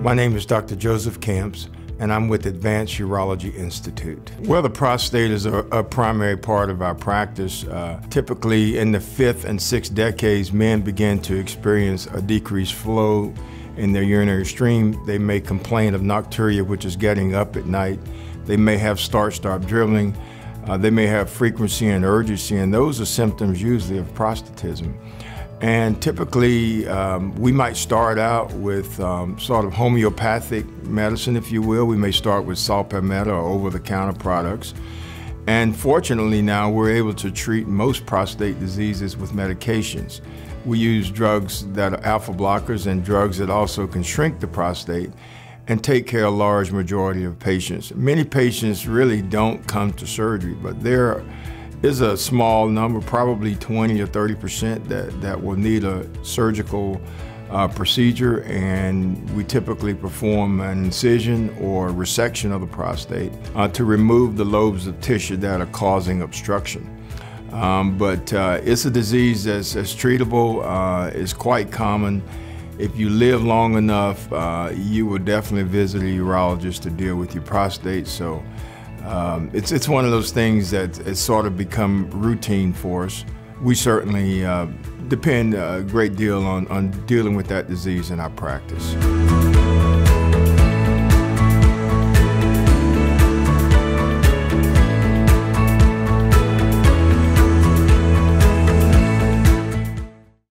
My name is Dr. Joseph Camps, and I'm with Advanced Urology Institute. Well, the prostate is a, a primary part of our practice. Uh, typically, in the fifth and sixth decades, men begin to experience a decreased flow in their urinary stream. They may complain of nocturia, which is getting up at night. They may have start-stop dribbling. Uh, they may have frequency and urgency, and those are symptoms usually of prostatism. And typically, um, we might start out with um, sort of homeopathic medicine, if you will. We may start with saw palmetto or over-the-counter products. And fortunately now, we're able to treat most prostate diseases with medications. We use drugs that are alpha blockers and drugs that also can shrink the prostate and take care of a large majority of patients. Many patients really don't come to surgery, but there is a small number, probably 20 or 30 percent, that, that will need a surgical uh, procedure, and we typically perform an incision or resection of the prostate uh, to remove the lobes of tissue that are causing obstruction. Um, but uh, it's a disease that's, that's treatable, uh, it's quite common. If you live long enough, uh, you will definitely visit a urologist to deal with your prostate. So um, it's, it's one of those things that has sort of become routine for us. We certainly uh, depend a great deal on, on dealing with that disease in our practice.